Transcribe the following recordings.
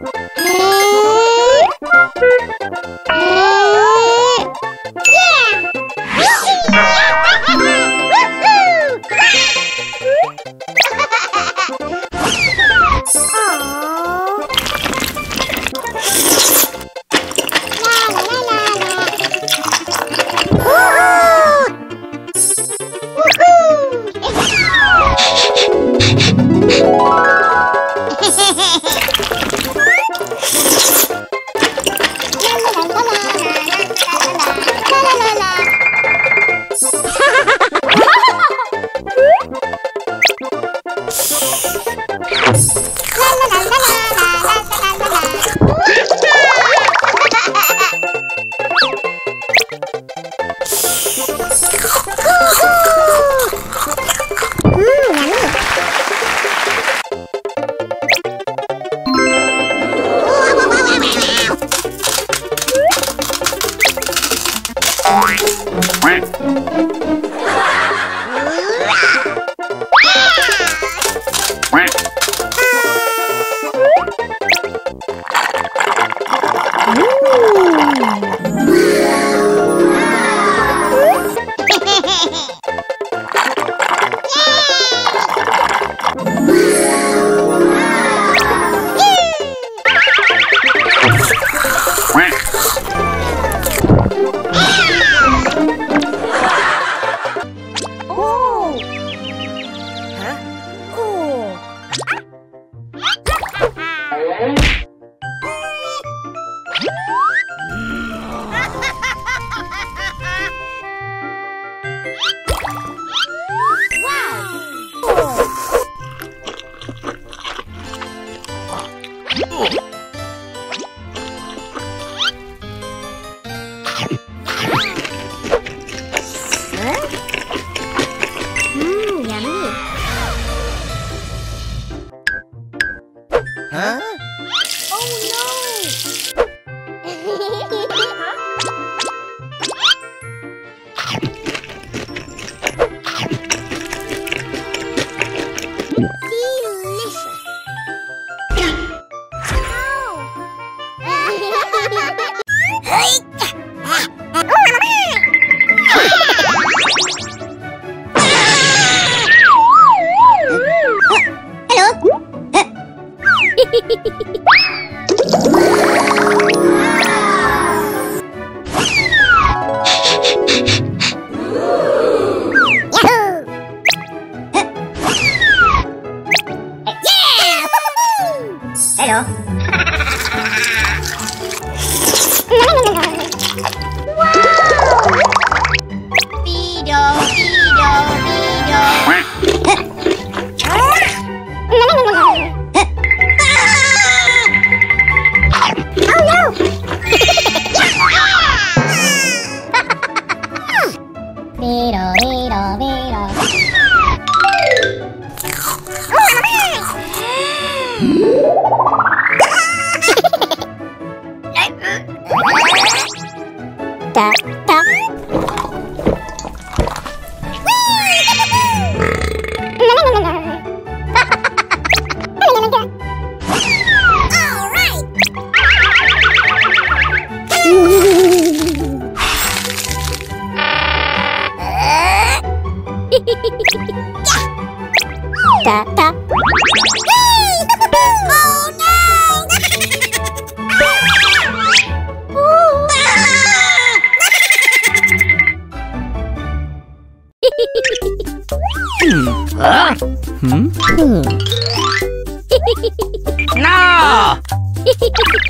Hey! Hey! da, Hmm? Hmm. hmm. no! Nah.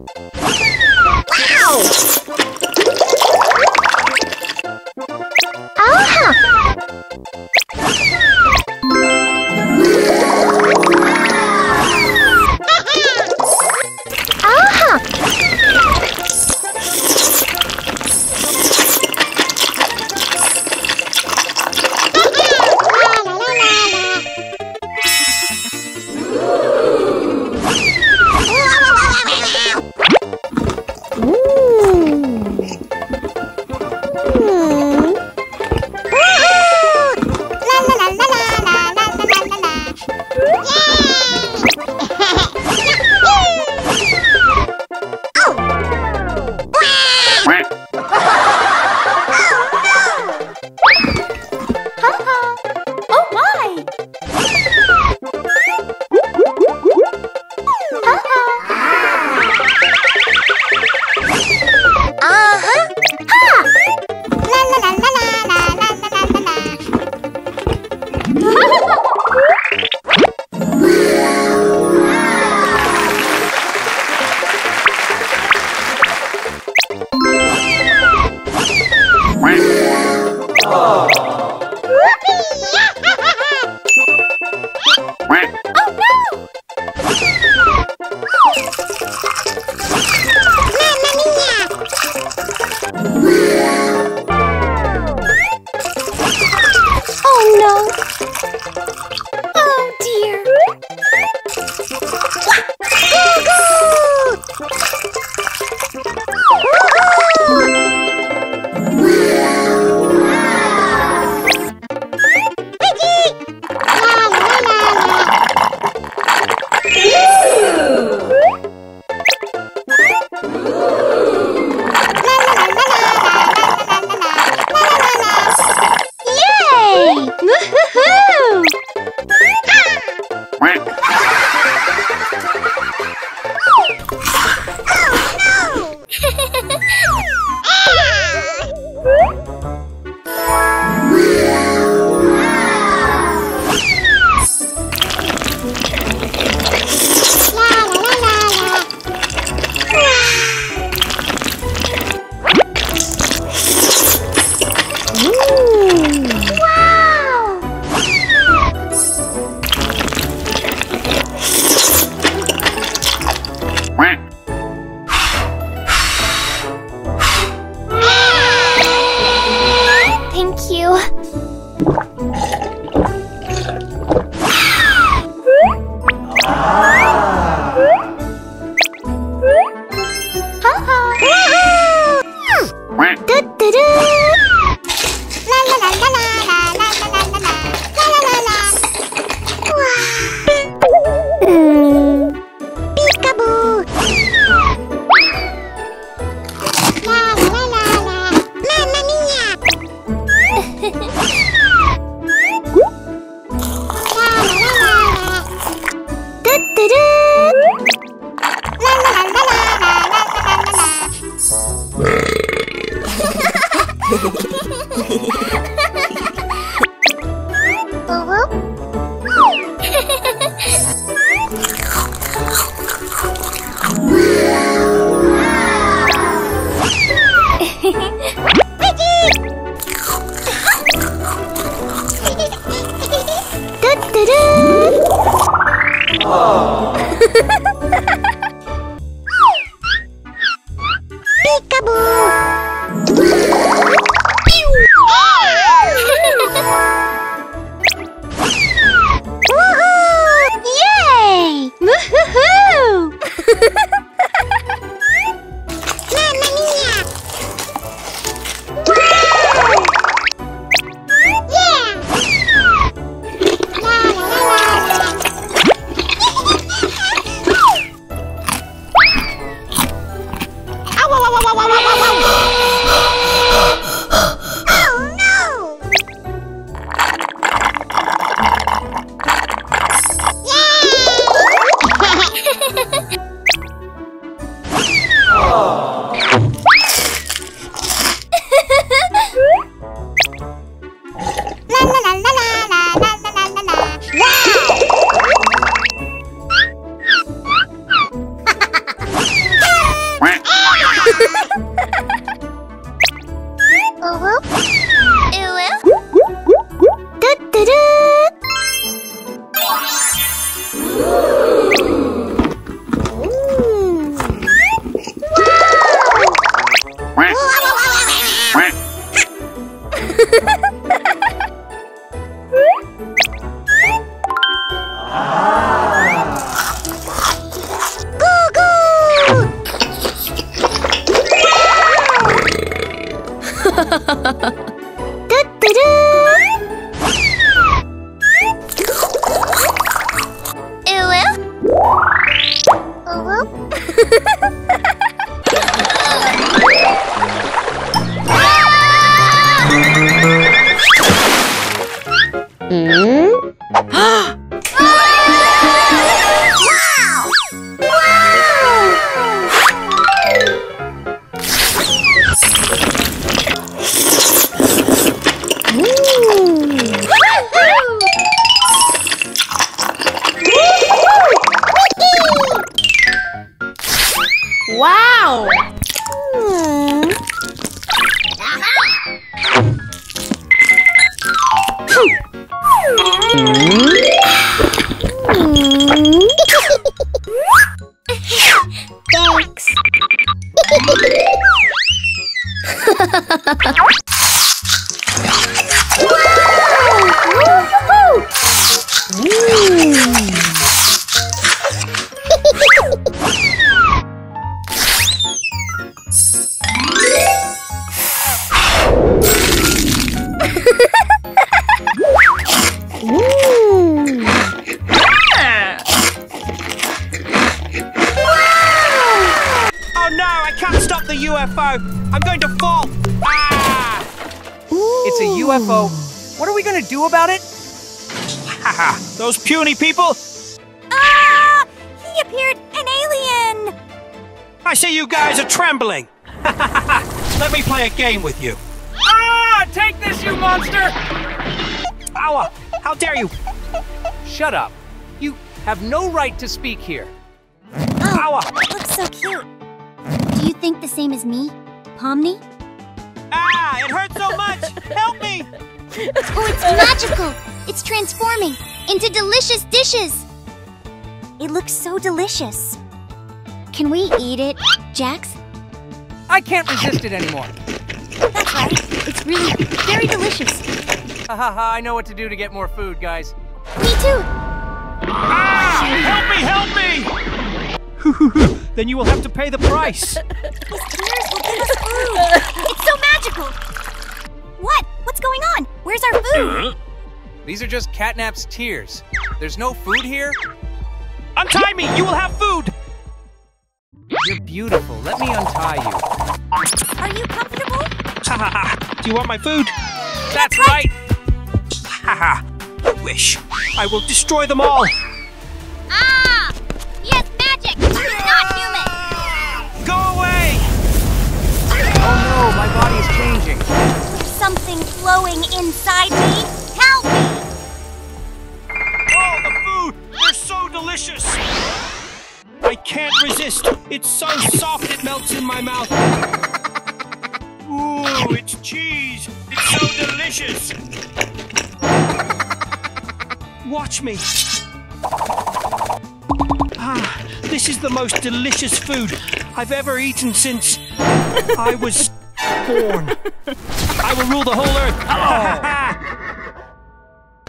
Wow! Have no right to speak here. Oh, looks so cute. Do you think the same as me, Pomni? Ah! It hurts so much. Help me! Oh, it's magical! It's transforming into delicious dishes! It looks so delicious. Can we eat it, Jax? I can't resist it anymore. That's right. It's really very delicious. Ha ha ha, I know what to do to get more food, guys. Me too. Ah! Help me! Help me! then you will have to pay the price. These tears will give us food. It's so magical. What? What's going on? Where's our food? These are just Catnap's tears. There's no food here? Untie me! You will have food! You're beautiful. Let me untie you. Are you comfortable? Ha ha ha! Do you want my food? That's right! Ha ha! You wish. I will destroy them all. Ah! He has magic. He's not human. Go away! Oh no, my body is changing. There's something flowing inside me. Help me! Oh, the food! They're so delicious! I can't resist. It's so soft it melts in my mouth. Ooh, it's cheese. It's so delicious. Watch me. This is the most delicious food I've ever eaten since I was born. I will rule the whole earth.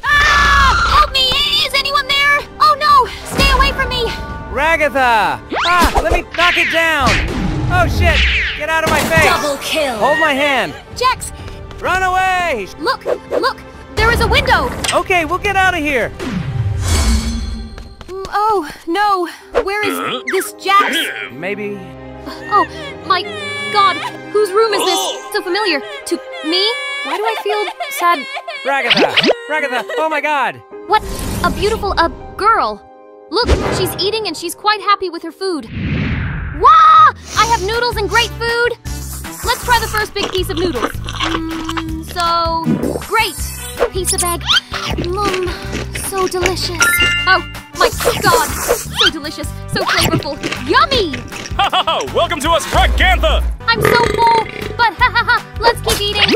Ah! Help me! Is anyone there? Oh no! Stay away from me! Ragatha! Ah, let me knock it down! Oh shit! Get out of my face! Double kill. Hold my hand! Jax, Run away! look! Look! There is a window! Okay, we'll get out of here! Oh, no. Where is this Jax? Maybe. Oh, my God. Whose room is this? So familiar. To me? Why do I feel sad? Ragatha! Ragatha! Oh my god! What? A beautiful, uh, girl. Look, she's eating and she's quite happy with her food. Wah! I have noodles and great food. Let's try the first big piece of noodles. Mm, so, great. Pizza bag. Mmm, so delicious. Oh, my God. So delicious, so flavorful. Yummy! Ha ha ha! Welcome to us, Ragatha! I'm so full, but ha ha ha, let's keep eating.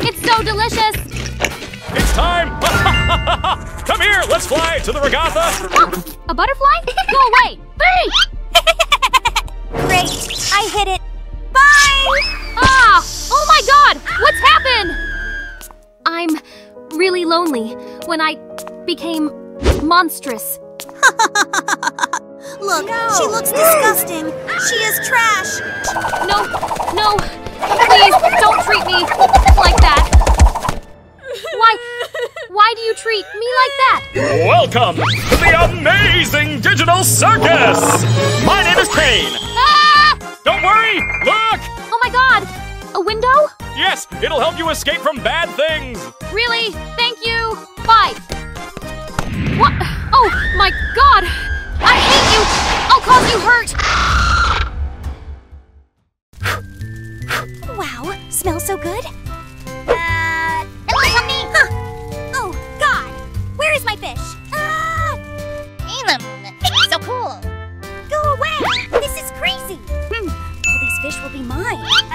It's so delicious. It's time! Come here, let's fly to the Ragatha! Huh, a butterfly? Go away. Three! Great. I hit it. Bye. Ah! Oh my god! What's happened? I'm really lonely when I became monstrous. Look, she looks disgusting. She is trash. No, no, please don't treat me like that. Why, why do you treat me like that? Welcome to the amazing digital circus! My name is Caine! Ah! Don't worry! Look! Oh my god! A window? Yes, it'll help you escape from bad things! Really? Thank you. Bye. What? Oh my god! I hate you! I'll cause you hurt! Wow, smells so good. Uh, help me. Huh. Oh God, where is my fish? Ah! So cool. Go away! This is crazy. Hmm. All these fish will be mine.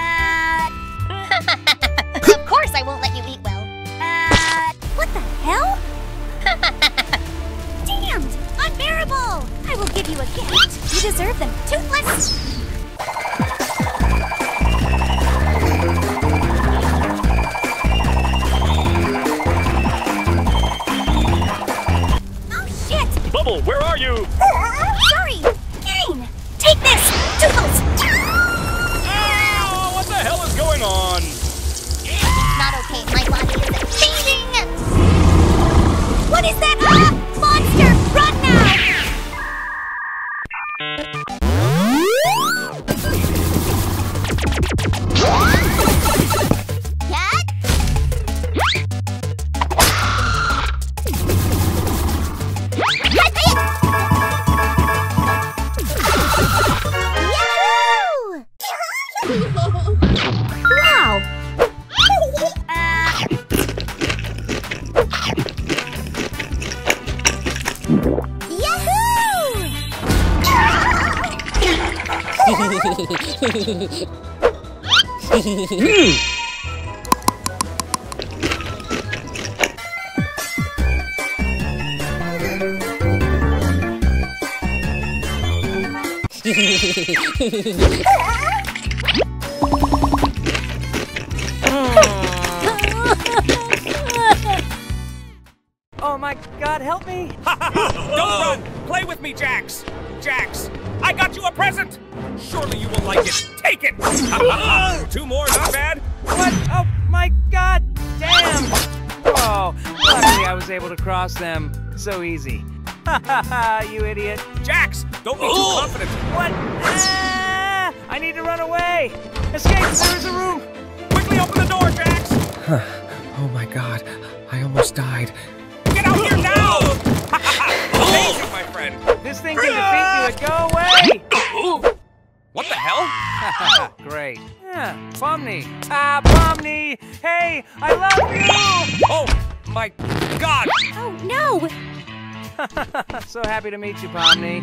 Happy to meet you, Pomni.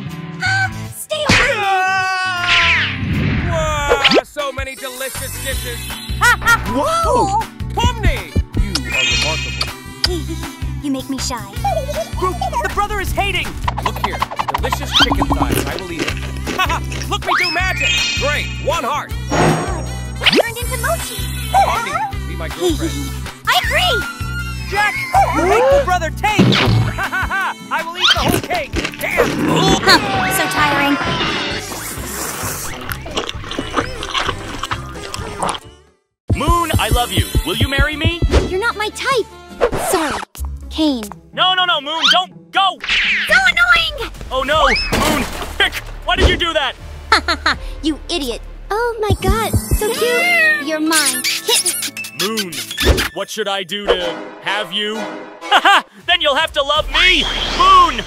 Should I do to have you? Haha, then you'll have to love me! Moon!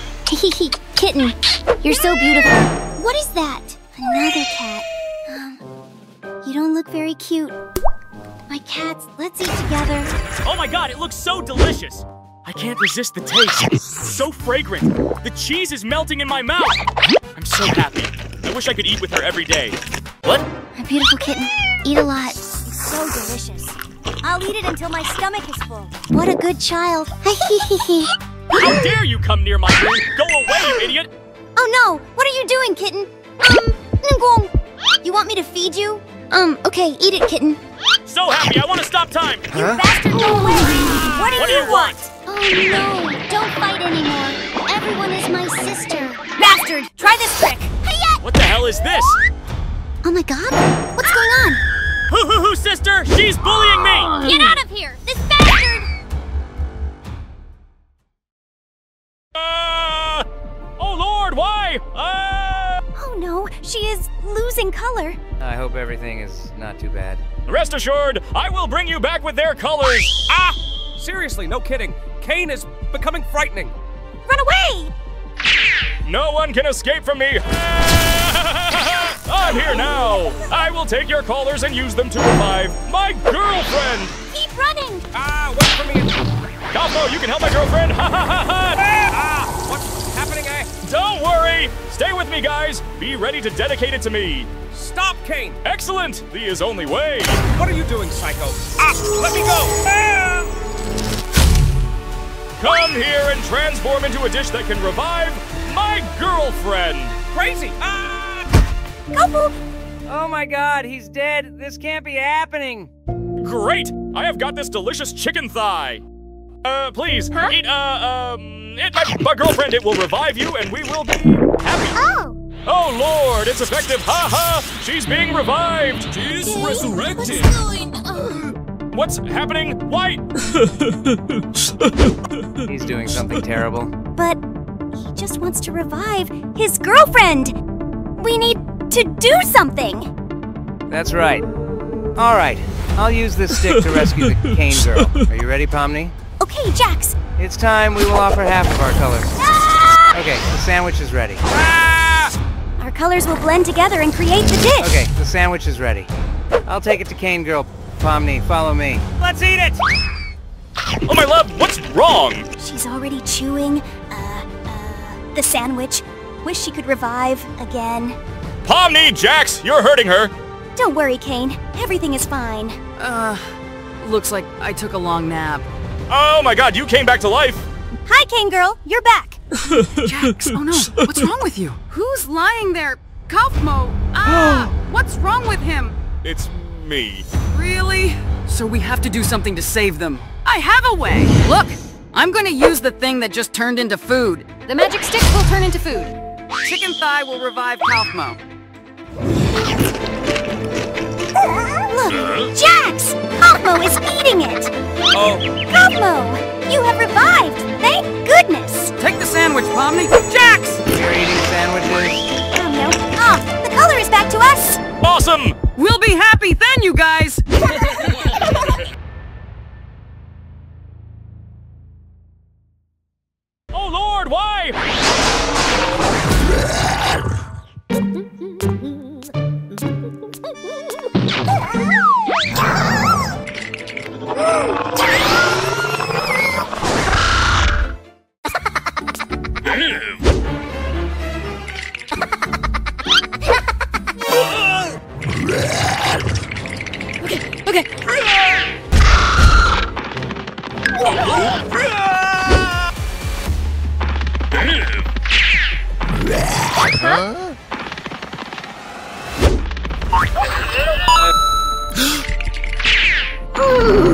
Kitten, you're so beautiful. What is that? Another cat. Um, you don't look very cute. My cats, let's eat together. Oh my god, it looks so delicious! I can't resist the taste. So fragrant. The cheese is melting in my mouth. I'm so happy. I wish I could eat with her every day. What? My beautiful kitten, eat a lot. Eat it until my stomach is full. What a good child. How dare you come near my food? Go away, you idiot! Oh no! What are you doing, kitten? Um. You want me to feed you? Um, okay, eat it, kitten. So happy, I want to stop time! You bastard, go away! What do, What do you, you want? Oh no! Don't fight anymore. Everyone is my sister. Bastard! Try this trick! What the hell is this? Oh my god! What's going on? Hoo hoo hoo, sister! She's bullying me! Get out of here! This bastard! Uh, oh lord, why? Uh, Oh no, she is losing color. I hope everything is not too bad. rest assured, I will bring you back with their colors. Ah! Seriously, no kidding. Caine is becoming frightening. Run away! No one can escape from me. I'm here now. I will take your collars and use them to revive my girlfriend. Keep running! Ah, wait for me. Kaufmo, you can help my girlfriend. Ha ha ha ha. Ah, what's happening? Eh? Don't worry. Stay with me, guys. Be ready to dedicate it to me. Stop, Caine! Excellent. The is only way. What are you doing, Psycho? Ah, let me go! Ah! Come here and transform into a dish that can revive my girlfriend. Crazy! Ah! Couple! Oh my god, he's dead! This can't be happening! Great! I have got this delicious chicken thigh. Uh, please, eat, uh, um, eat my, my girlfriend. It will revive you and we will be happy. Oh! Oh, Lord, it's effective. Ha ha! She's being revived. Is resurrected. What's going on? What's happening? Why? He's doing something terrible. But he just wants to revive his girlfriend! We need to do something! That's right. Alright, I'll use this stick to rescue the cane girl. Are you ready, Pomni? Okay, Jax! It's time we will offer half of our colors. Ah! Okay, the sandwich is ready. Our colors will blend together and create the dish! Okay, the sandwich is ready. I'll take it to Cane Girl. Pomni, follow me. Let's eat it. Oh, my love, what's wrong? She's already chewing, uh, uh, the sandwich. Wish she could revive again. Pomni, Jax, you're hurting her. Don't worry, Caine. Everything is fine. Uh, looks like I took a long nap. Oh my god, you came back to life. Hi, Kane girl. You're back. Jax, oh no, what's wrong with you? Who's lying there? Kaufmo! Ah! what's wrong with him? It's me. Really? So we have to do something to save them. I have a way! Look! I'm gonna use the thing that just turned into food. The magic stick will turn into food. Chicken thigh will revive Kaufmo. Look, Jax! Kaufmo is eating it! Oh, Kaufmo, you have revived! Thank goodness! Take the sandwich, Pomni. Jax! You're eating sandwiches? Oh no. Ah, the color is back to us! Awesome. We'll be happy then, you guys! Oh Lord, why? Huh?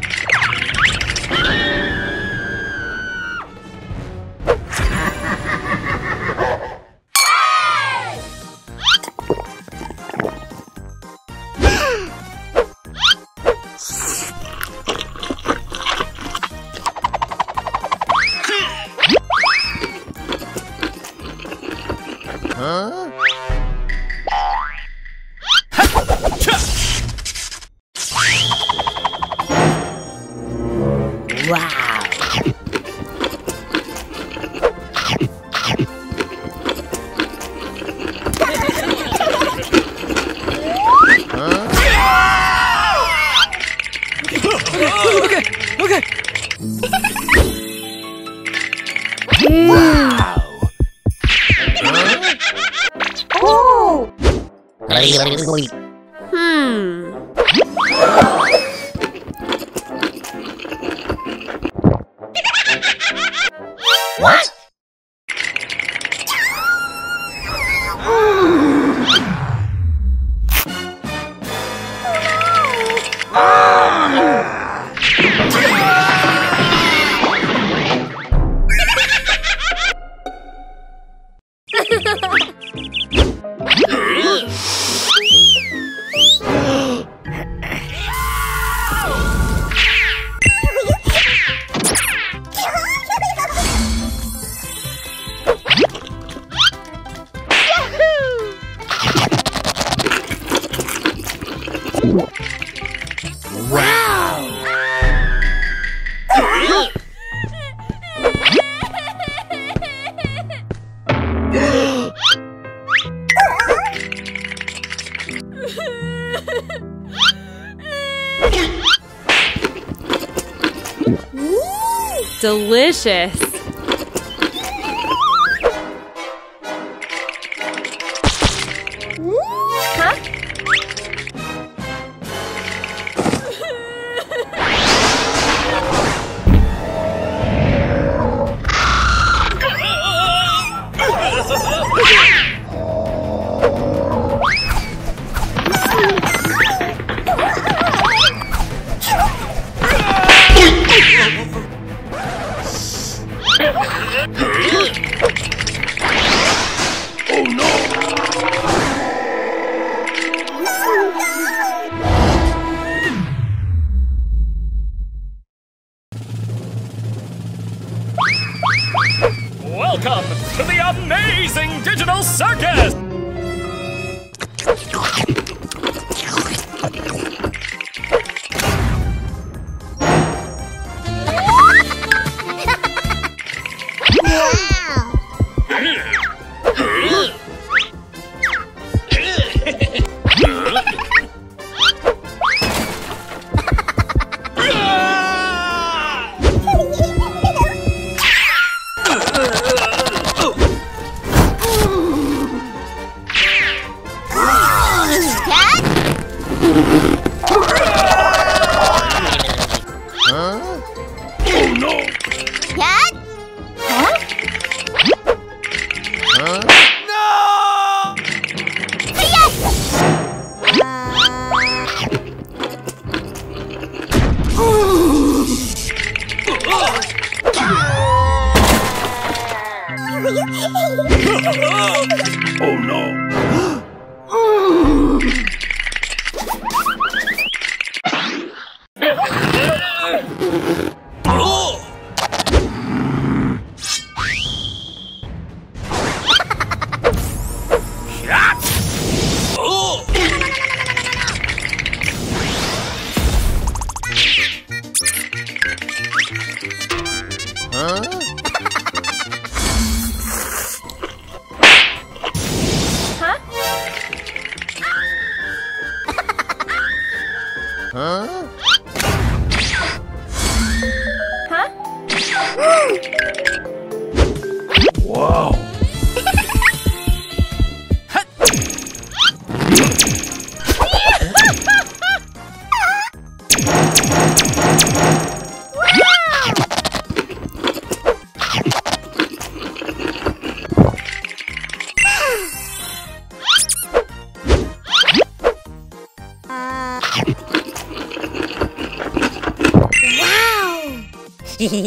Delicious.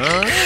Huh?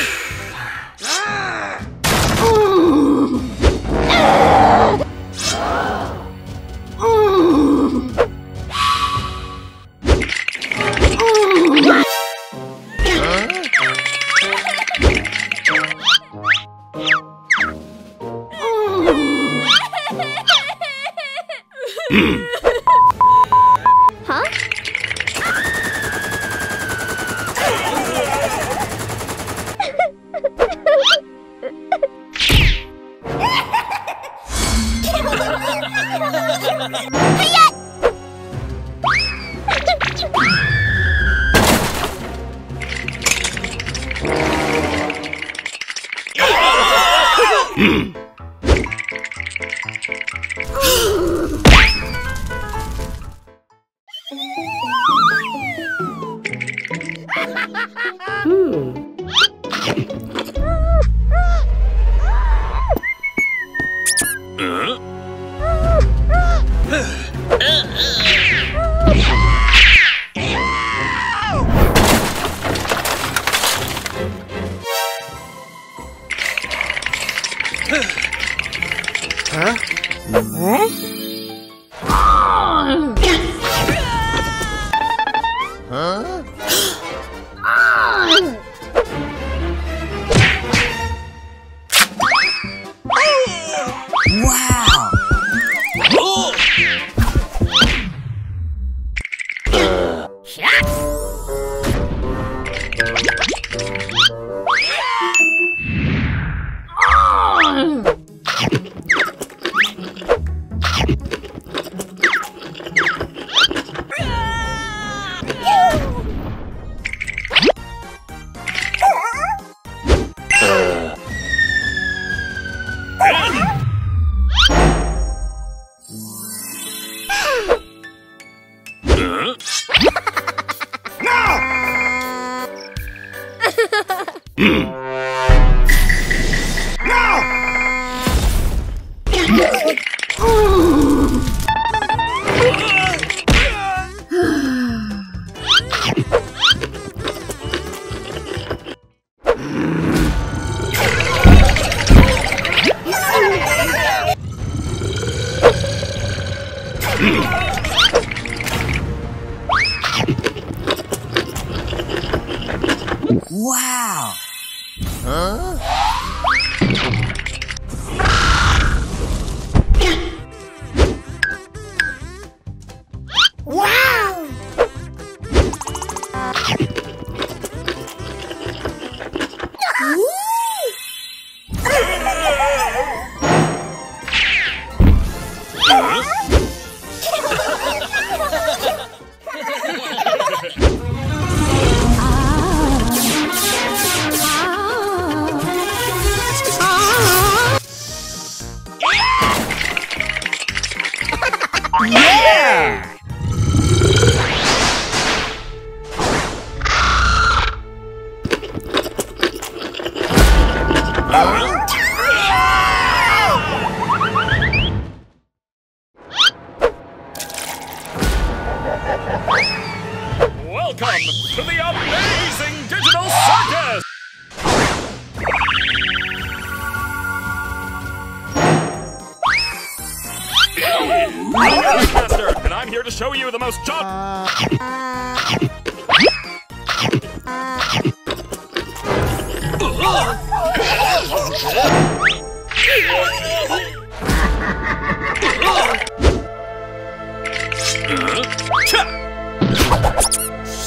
I'm Alex Master, and I'm here to show you the most job.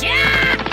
Yeah!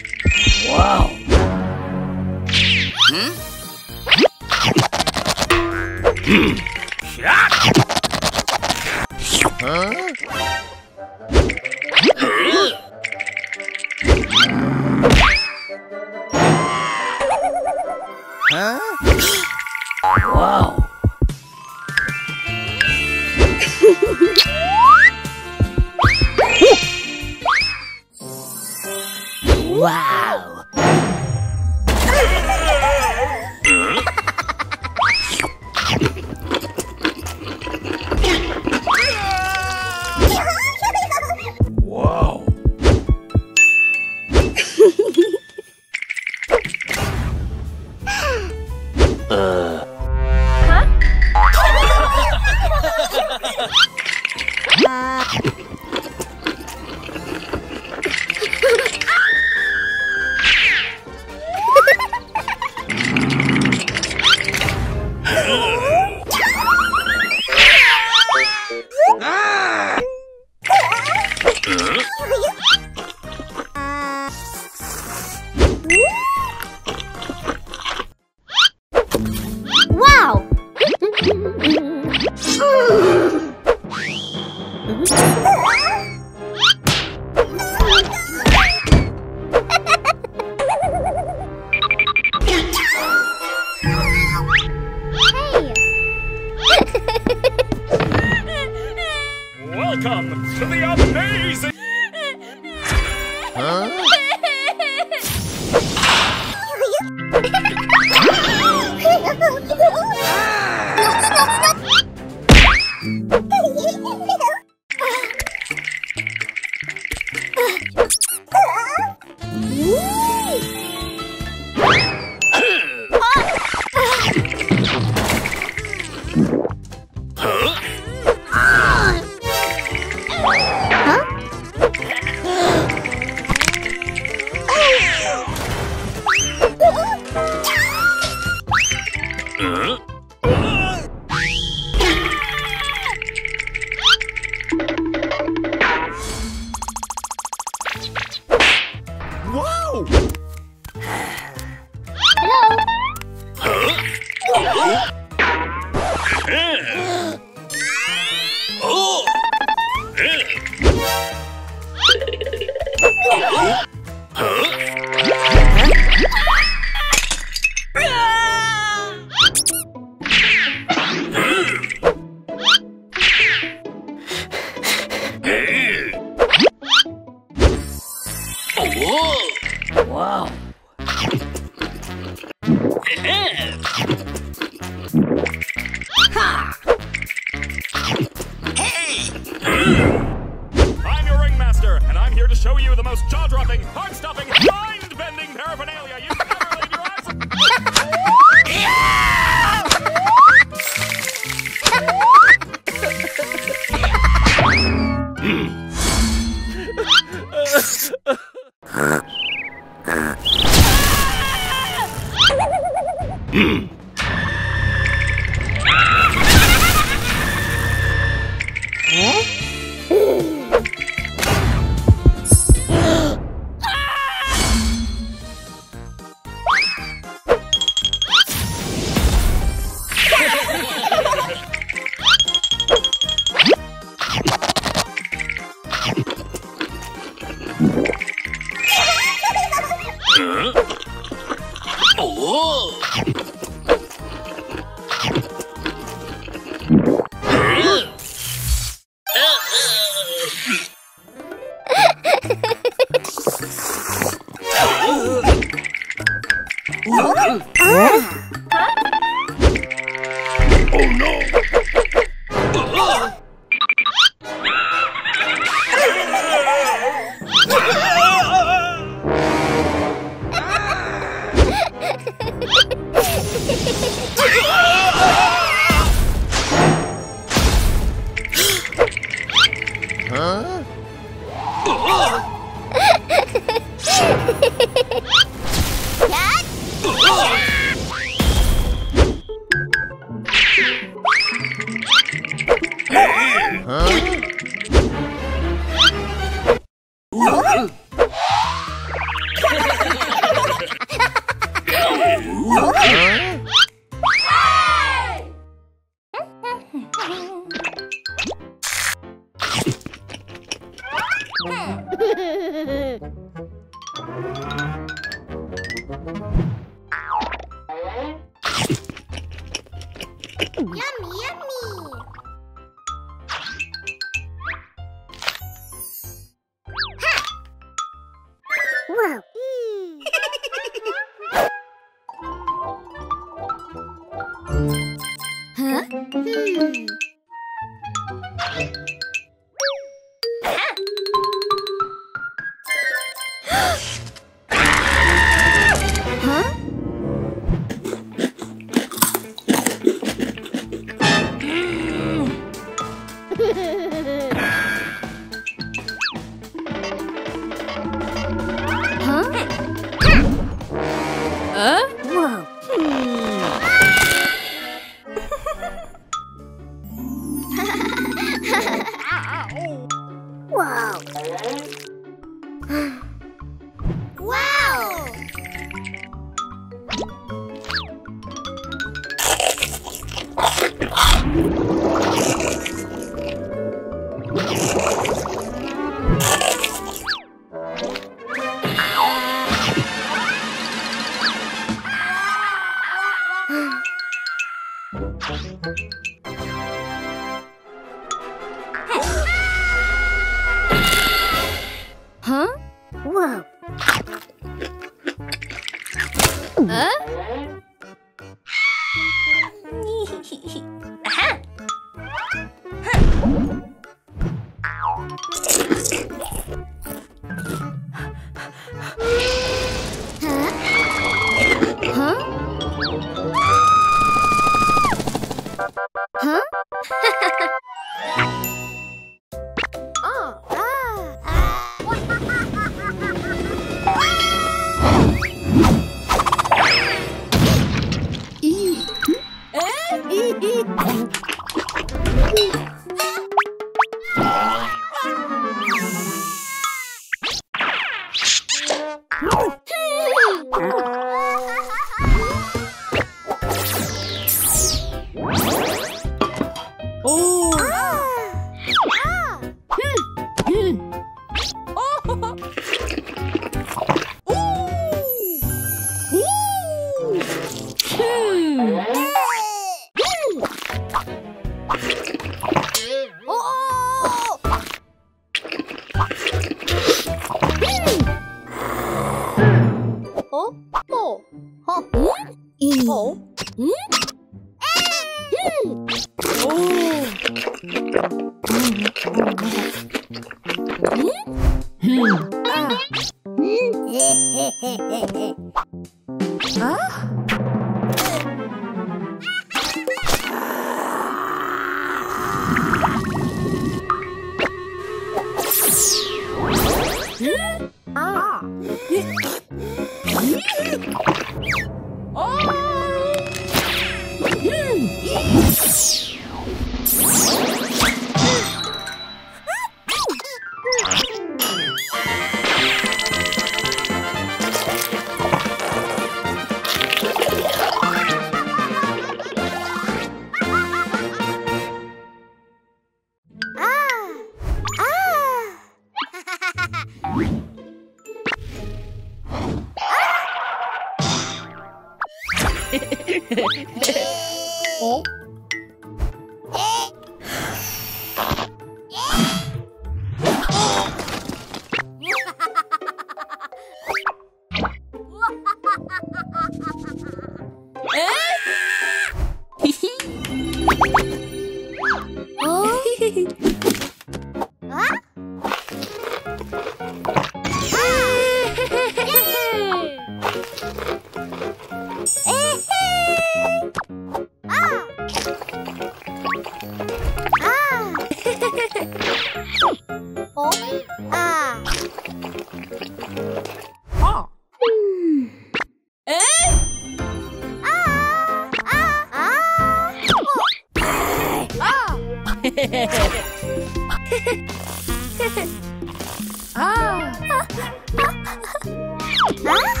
Wow.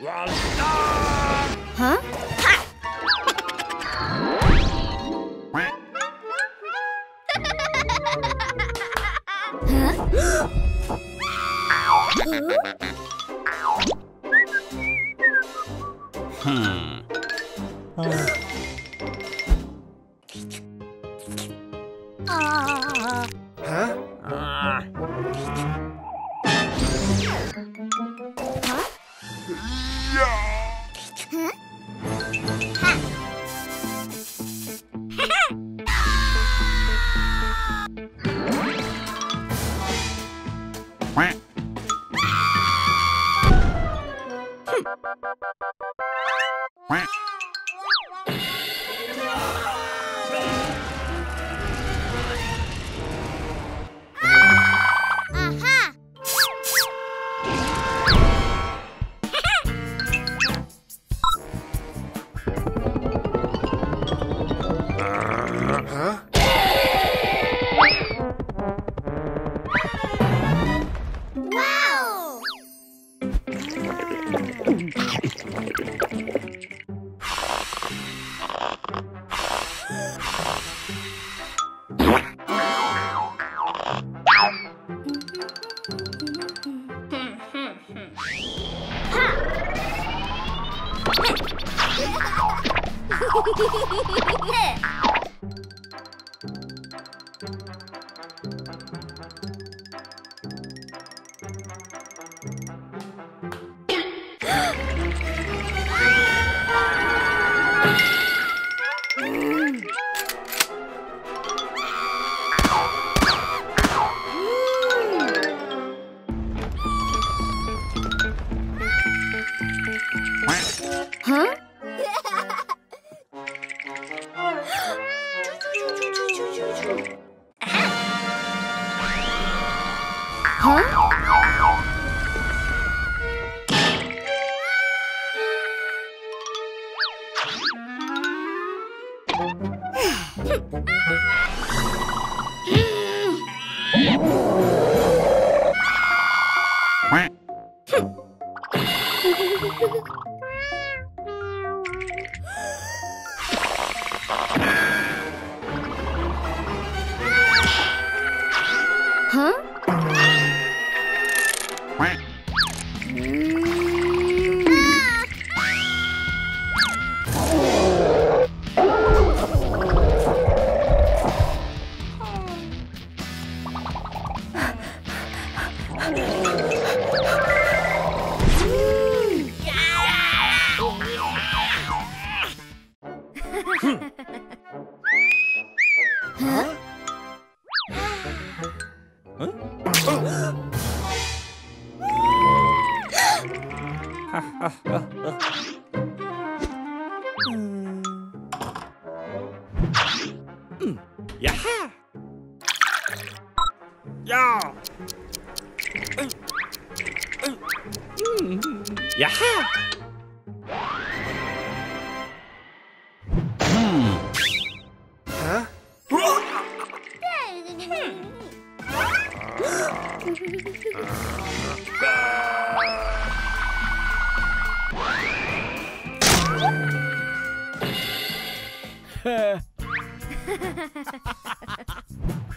Well, no! Huh?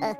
Huh?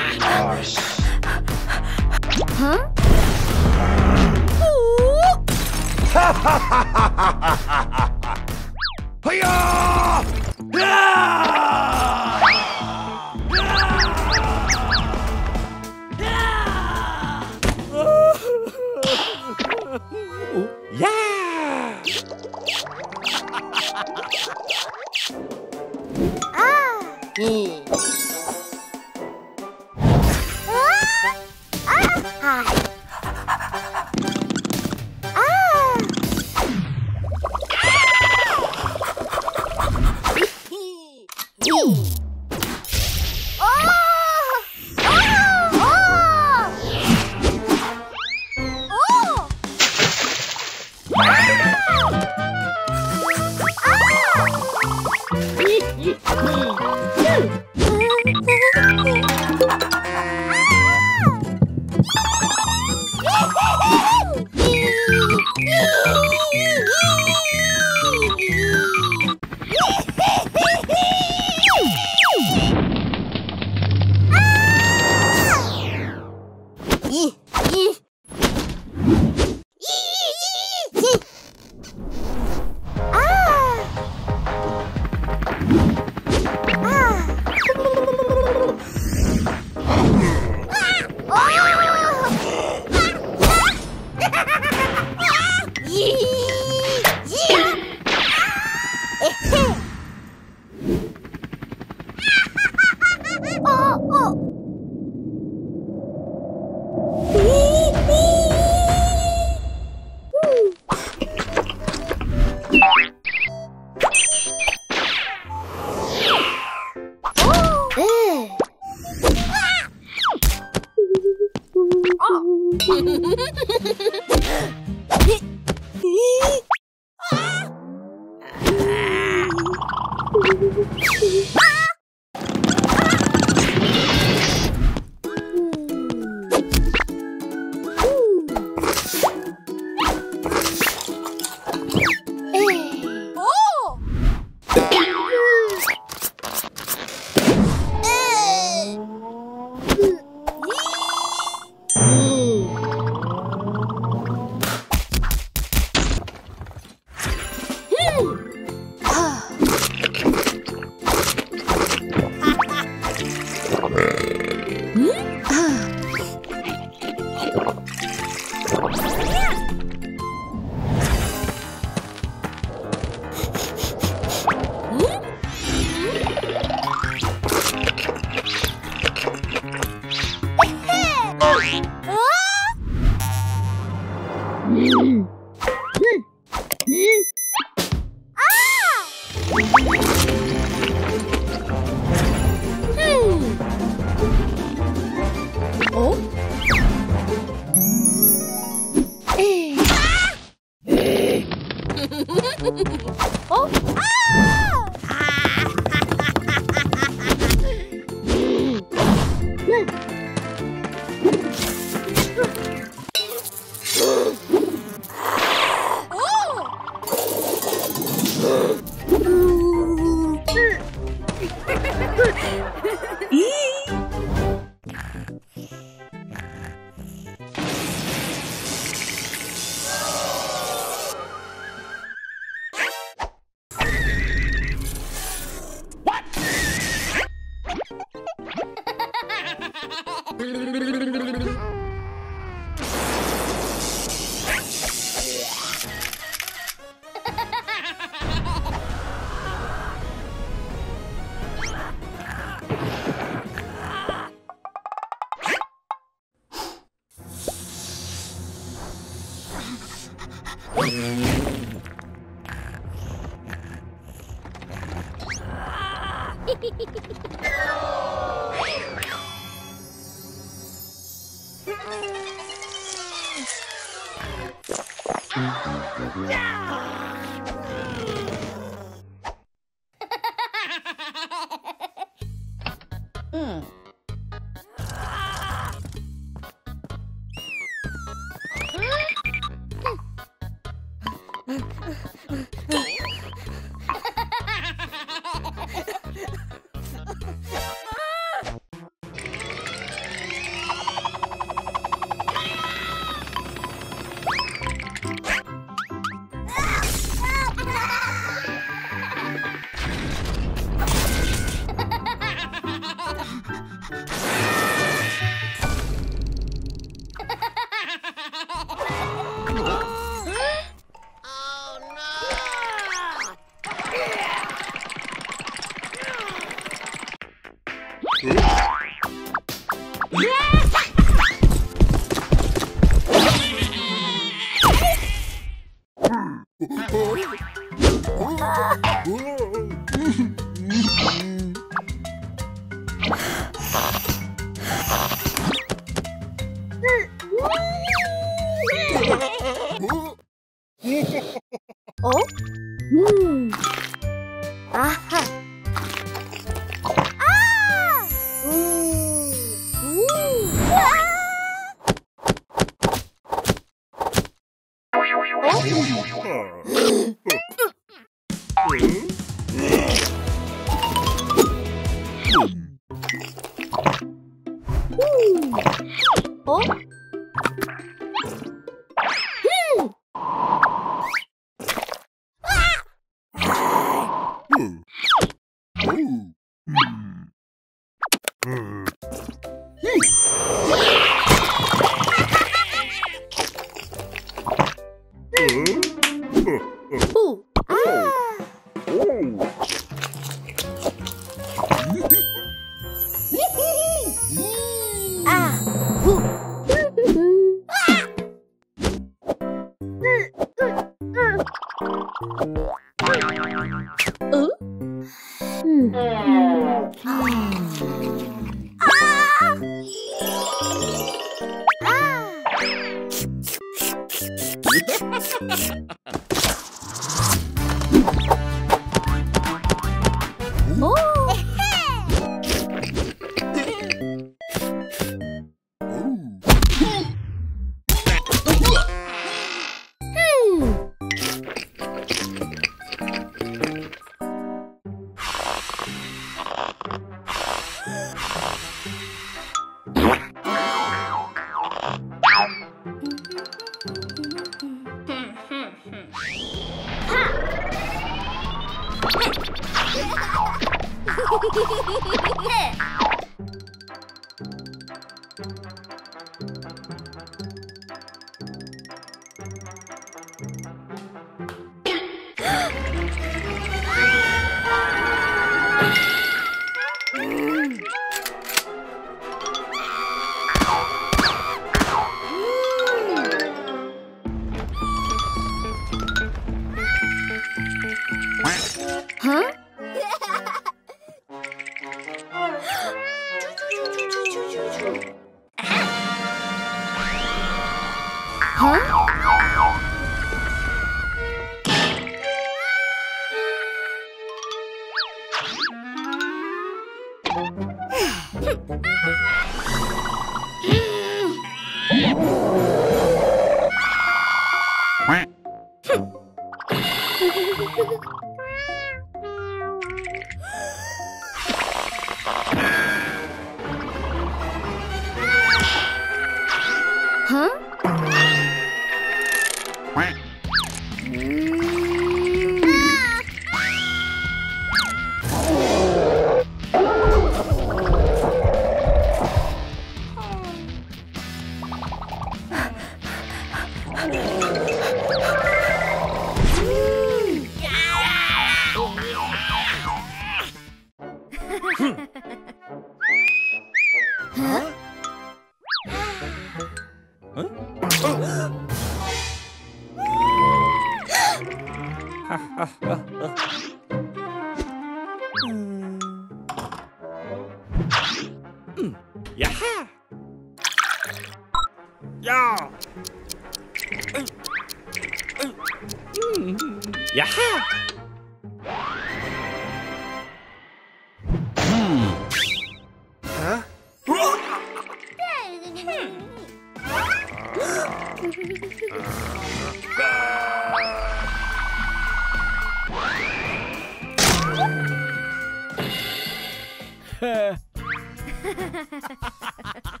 Ha ha ha ha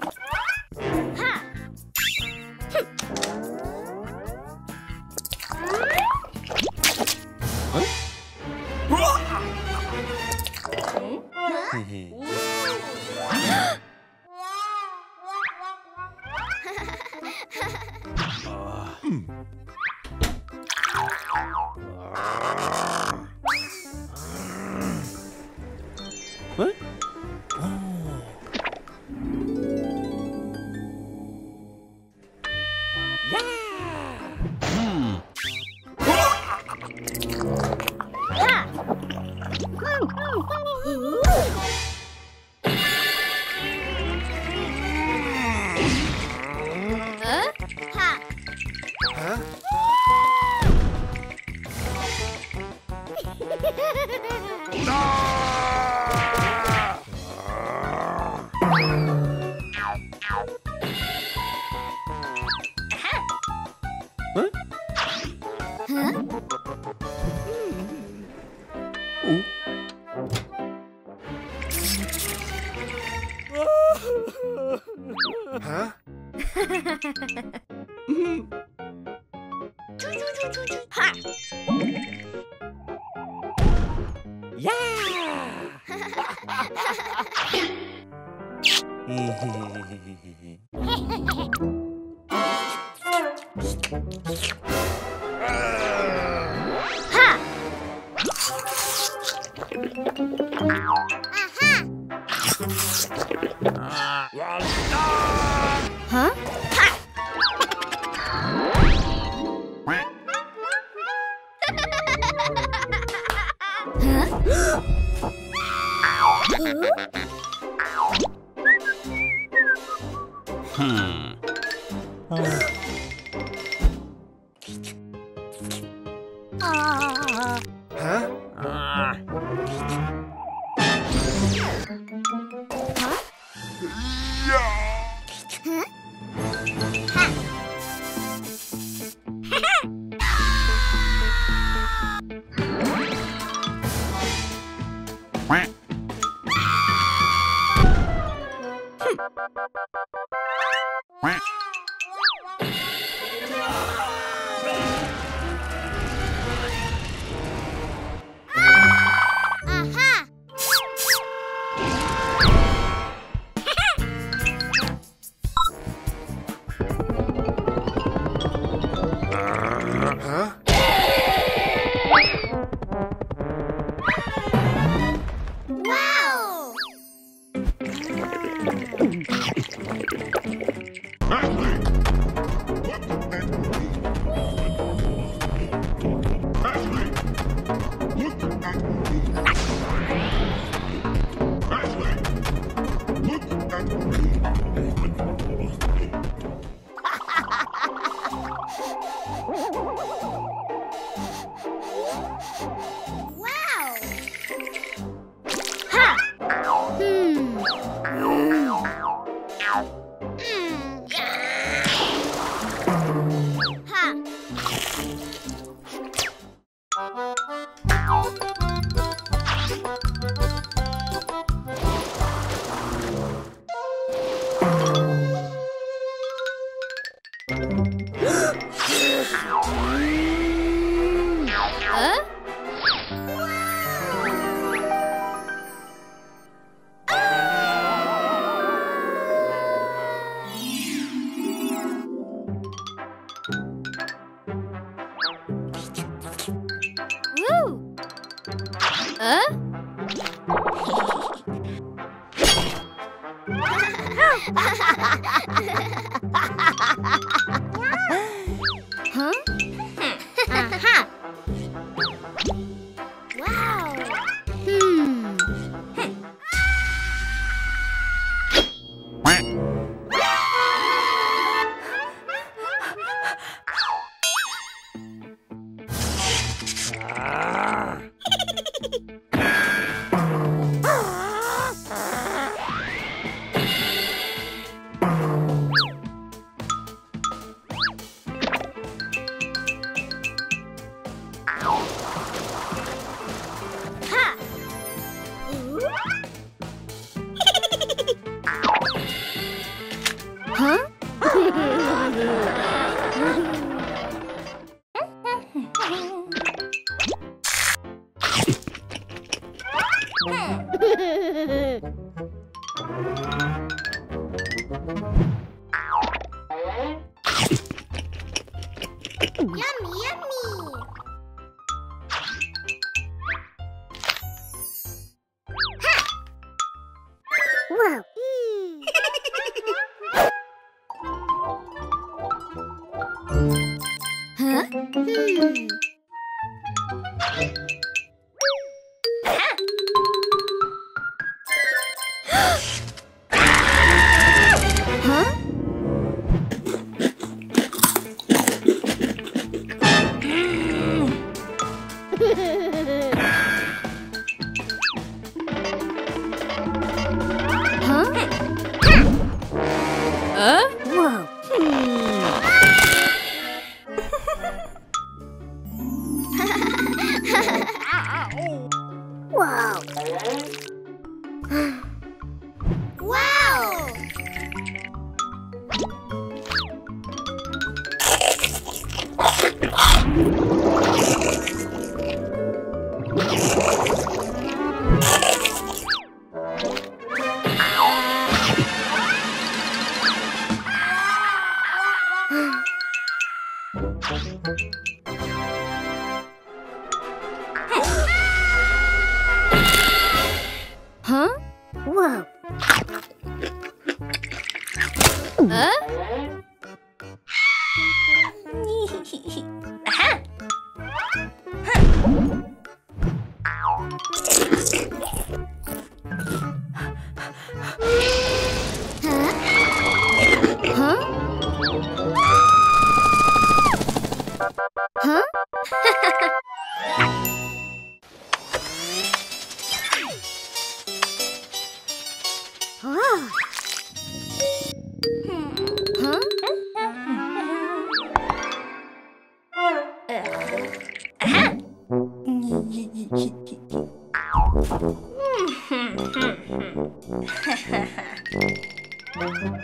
ha! Woo!